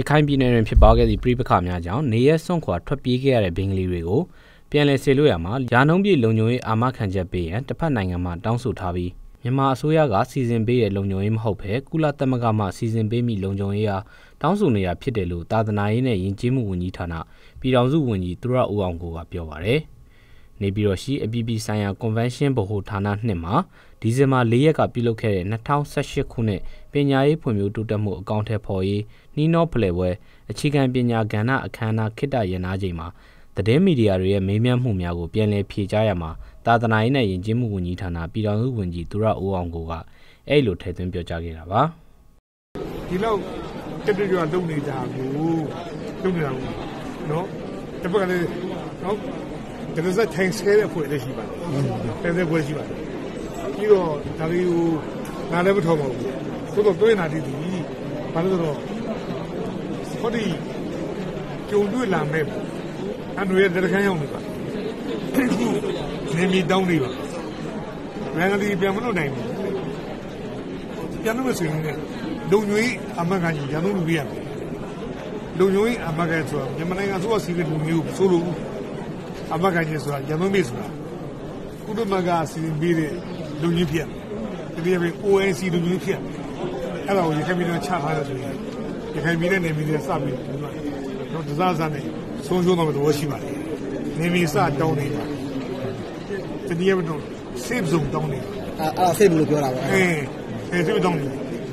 ရခိုင်ပြည်နယ်တွင်ဖြစ်ပွားခဲ့သည့်ပြည်ပခါများကြောင့်နေရဲစွန့်ခွာထွက်ပြေးခဲ့ရတဲ့ဘင်္ဂလီတွေကိုပြန်လည်ဆေလို့ရမှာရာနှုံးပြည့်လုံခြုံရေးအာမခံချက်ပေးရန်တစ်ဖက်နိုင်ငံမှတောင်းဆိုထားပြီးမြန်မာအစိုးရကစီစဉ်ပေးတဲ့လုံခြုံရေးမဟုတ်ဘဲကုလသမဂ္ဂမှစီစဉ်ပေးမိလုံခြုံရေးအားတောင်းဆိုနေတာဖြစ်တယ်လို့တာသနာရေးနဲ့ယဉ်ကျေးမှုဝန်ကြီးဌာနပြည်ထောင်စုဝန်ကြီးသူရဦးအောင်ကိုကပြောပါရယ် နေပြည်တော်ရှိအပြည်ပြည်ဆိုင်ရာကွန်ဗင်းရှင်းဗဟိုဌာနနှစ်မှာဒီဇင်ဘာ၄ရက်ကပြုလုပ်ခဲ့တဲ့2018ခုနှစ်ပညာရေးဖွံ့ဖြိုးတိုးတက်မှုအကောင့်ထဲပေါ်ရေးနှီးနှောဖလှယ်ပွဲအခြေခံပညာကဏ္ဍအခမ်းအနားခိတ္တရနာချိန်မှာသတင်းမီဒီယာတွေရဲ့မေးမြန်းမှုများကိုပြန်လည်ဖြေကြားရမှာတာသနာရေးနဲ့ယဉ်ကျေးမှုဝန်ကြီးဌာနပြည်ထောင်စုဝန်ကြီးသူရဦးအောင်ကိုကအဲ့လိုထည့်သွင်းပြောကြားခဲ့တာပါဒီလောက်တက်ကြွလုံနေကြဘူးလုံနေတာဘူးနော်တစ်ပတ်ကလေးနော် ဒါလည်းထိုင်စခဲတဲ့ဖွဲ့လေးရှိပါတယ်တဲ့ဖွဲ့ရှိပါတယ်ပြီးတော့ဒါလေးကိုနားလည်းမထောက်ပါဘူးသို့တော့တွေးနာတည်တည်ဘာလို့လဲဆိုတော့ဟောဒီကြုံတွေ့လာမဲ့အန်ဒရရဲ့တရခန်းရောက်နေပါနေမီတောင်းနေပါနိုင်ငံဒီပြန်မလို့နိုင်ဘူးပြန်လို့မဆိုရင်လည်းလုံညွေးအမကန်ကြီးရန်ကုန်လူပြရတယ်လုံညွေးအမကန်ဆိုတာမြန်မာနိုင်ငံဆိုအစီအစဉ်လူမျိုးဆိုလို့ အမကန်ကြီးဆိုတာရန်ကုန်မြို့ဆိုတာကုလမကစီစဉ်ပြီးတဲ့လူကြီးဖြစ်တယ်ဒီပြ ONC လူကြီးဖြစ်အဲ့ဒါကိုရခိုင်ပြည်နယ်ချထားရဆိုရင်ရခိုင်ပြည်နယ်နေပြည်တော်စပြီးတော့ဒဇာဇာနဲ့ဆုံးရှုံးတော့တော့ရှိပါတယ်နေပြည်စတောင်းနေတာတနည်းအားဖြင့် safe zone တောင်းနေတာအဲ့အဲ့ safe လို့ပြောတာပါအေးအေး safe တောင်းနေ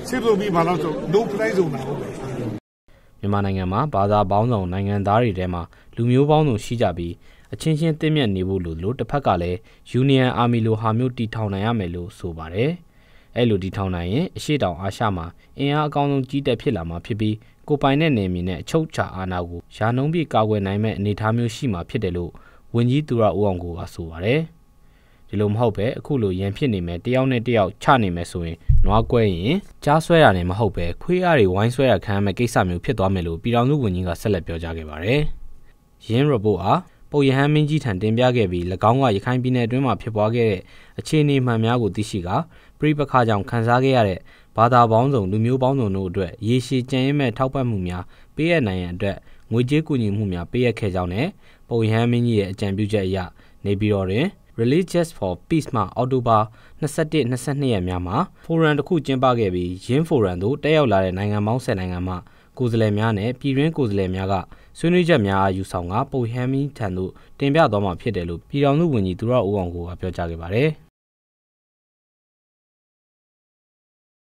safe zone ပြီးဘာလို့ဆို no fly zone တာဟုတ်တယ်မြန်မာနိုင်ငံမှာဘာသာပေါင်းစုံနိုင်ငံသားတွေထဲမှာလူမျိုးပေါင်းစုံရှိကြပြီး အချင်းချင်းတင်းမြတ်နေဖို့လိုလို့တစ်ဖက်ကလည်း Union Army လိုဟာမျိုးတီထောင်နိုင်ရမယ်လို့ဆိုပါတယ်။အဲ့လိုတီထောင်နိုင်ရင်အရှိတောင်အာရှမှာအင်အားအကောင်းဆုံးကြီးတက်ဖြစ်လာမှာဖြစ်ပြီးကိုပိုင်တဲ့နေမီနဲ့အချုပ်ချာအာဏာကိုယာနှုံးပြကာကွယ်နိုင်မဲ့အနေအထားမျိုးရှိမှာဖြစ်တယ်လို့ဝန်ကြီးသူရဦးအောင်ကိုကဆိုပါတယ်။ဒီလိုမဟုတ်ပဲအခုလိုရန်ဖြစ်နေမယ်တယောက်နဲ့တယောက်ချနေမယ်ဆိုရင်နွားကွဲရင်ကြားဆွဲရနေမဟုတ်ပဲခွေးအားတွေဝိုင်းဆွဲရခံရမယ့်ကိစ္စမျိုးဖြစ်သွားမယ်လို့ပြည်တော်စုဝန်ကြီးကဆက်လက်ပြောကြားခဲ့ပါတယ်။ရင်း report အား ပုတ်ရဟန်းမင်းကြီးထံတင်ပြခဲ့ပြီး၎င်းကရခိုင်ပြည်နယ်အတွင်းမှာဖြစ်ပွားခဲ့တဲ့အခြေအနေမှန်များကိုသိရှိကာပြိပခါကြောင့်ခံစားခဲ့ရတဲ့ဘာသာပေါင်းစုံလူမျိုးပေါင်းစုံတို့အတွက်ရေရှည်ကြံရမဲ့ထောက်ပံ့မှုများပေးရနိုင်ရန်အတွက်ငွေကြေးကူညီမှုများပေးရခဲ့ကြောင်းနဲ့ပုတ်ရဟန်းမင်းကြီးရဲ့အကြံပြုချက်အရနေပြည်တော်တွင် Religious for Peace မှာအောက်တိုဘာ21 22ရက်များမှာဖိုရမ်တစ်ခုကျင်းပခဲ့ပြီးရင်းဖိုရမ်သို့တက်ရောက်လာတဲ့နိုင်ငံပေါင်း10နိုင်ငံမှ ကိုယ်စားလှယ်များနဲ့ပြည်တွင်းကိုယ်စားလှယ်များကဆွေးနွေးချက်များအားယူဆောင်ကပုတ်ဟမ်းမီထံသို့တင်ပြသွားမှာဖြစ်တယ်လို့ပြည်ထောင်စုဝန်ကြီးသူရဦးအောင်ကိုကပြောကြားခဲ့ပါတယ်။